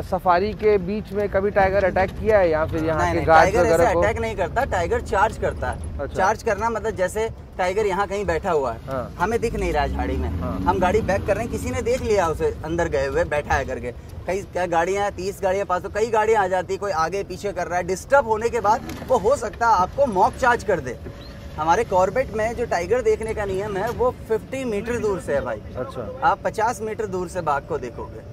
Safari के बीच में कभी टाइगर अटैक किया है या फिर यहाँ के टाइगर ऐसे अटैक नहीं करता टाइगर चार्ज करता है। अच्छा। चार्ज करना मतलब जैसे टाइगर यहाँ कहीं बैठा हुआ है। हाँ। हमें दिख नहीं रहा है झाड़ी में। हाँ। हम गाड़ी बैक कर रहे हैं किसी ने देख लिया उसे अंदर गए हुए बैठा है करके। कई क्या गाड़ियाँ तीस गाड़ियाँ पास तो कई गाड़ियाँ आ जाती है कोई आगे पीछे कर रहा है। डिस्टर्ब होने के बाद वो हो सकता है आपको मॉक चार्ज कर दे। हमारे कॉर्बेट में जो टाइगर देखने का नियम है वो 50 मीटर दूर से है भाई। अच्छा। आप 50 मीटर दूर से बाघ को देखोगे।